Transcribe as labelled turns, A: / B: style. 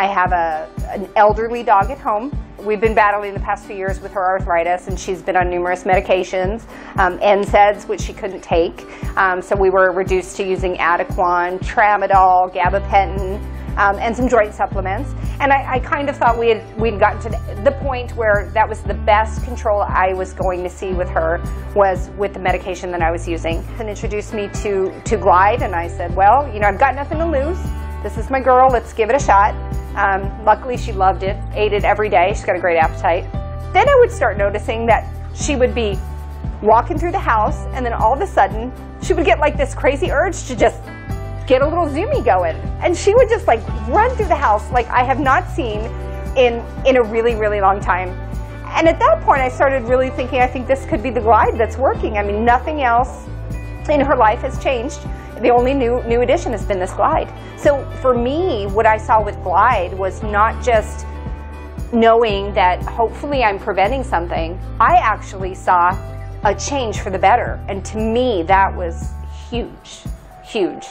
A: I have a, an elderly dog at home. We've been battling the past few years with her arthritis, and she's been on numerous medications, um, NSAIDs, which she couldn't take. Um, so we were reduced to using Adequan, Tramadol, Gabapentin, um, and some joint supplements. And I, I, kind of thought we had we'd gotten to the point where that was the best control I was going to see with her was with the medication that I was using. And introduced me to to Glyde, and I said, well, you know, I've got nothing to lose. This is my girl. Let's give it a shot. Um, luckily, she loved it, ate it every day. She's got a great appetite. Then I would start noticing that she would be walking through the house, and then all of a sudden, she would get like this crazy urge to just get a little zoomy going. And she would just like run through the house like I have not seen in, in a really, really long time. And at that point, I started really thinking, I think this could be the Glyde that's working. I mean, nothing else in her life has changed. The only new, new addition has been this Glyde. So for me, what I saw with Glyde was not just knowing that hopefully I'm preventing something. I actually saw a change for the better. And to me, that was huge, huge.